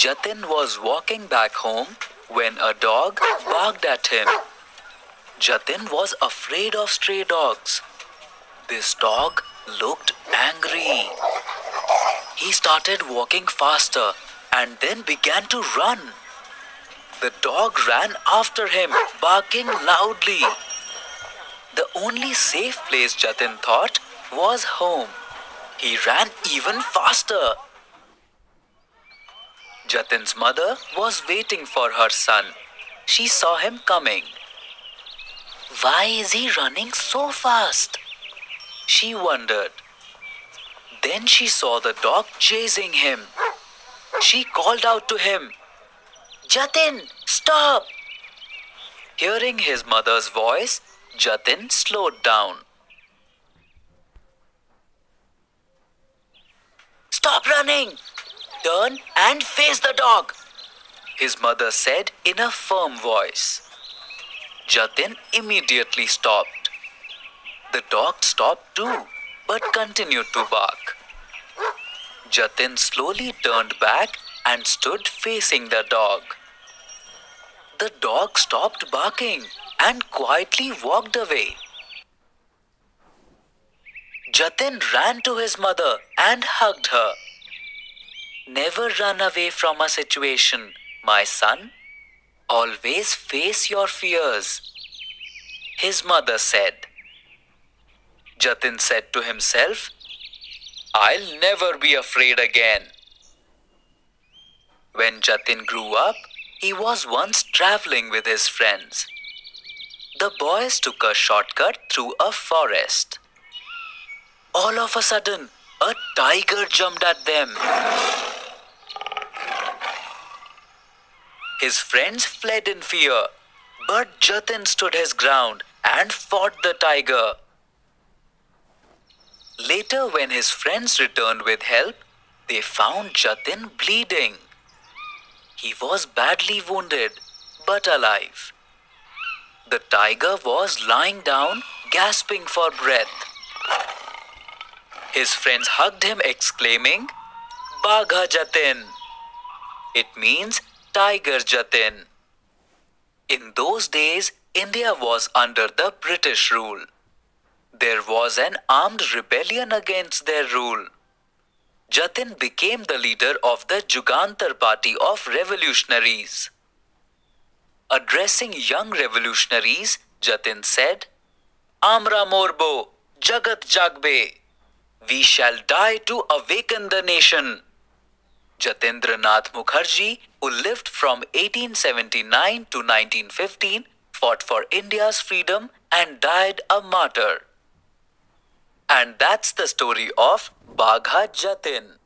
Jatin was walking back home when a dog barked at him. Jatin was afraid of stray dogs. This dog looked angry. He started walking faster and then began to run. The dog ran after him, barking loudly. The only safe place Jatin thought was home. He ran even faster. Jatin's mother was waiting for her son. She saw him coming. Why is he running so fast? She wondered. Then she saw the dog chasing him. She called out to him, Jatin, stop! Hearing his mother's voice, Jatin slowed down. Stop running! Turn and face the dog, his mother said in a firm voice. Jatin immediately stopped. The dog stopped too, but continued to bark. Jatin slowly turned back and stood facing the dog. The dog stopped barking and quietly walked away. Jatin ran to his mother and hugged her. Never run away from a situation, my son. Always face your fears. His mother said. Jatin said to himself, I'll never be afraid again. When Jatin grew up, he was once traveling with his friends. The boys took a shortcut through a forest. All of a sudden, a tiger jumped at them. His friends fled in fear, but Jatin stood his ground and fought the tiger. Later, when his friends returned with help, they found Jatin bleeding. He was badly wounded, but alive. The tiger was lying down, gasping for breath. His friends hugged him, exclaiming, Bagha Jatin. It means Tiger Jatin. In those days, India was under the British rule. There was an armed rebellion against their rule. Jatin became the leader of the Jugantar party of revolutionaries. Addressing young revolutionaries, Jatin said, Amra Morbo, Jagat Jagbe. We shall die to awaken the nation. Jatindra Nath Mukherjee, who lived from 1879 to 1915, fought for India's freedom and died a martyr. And that's the story of Bagha Jatin.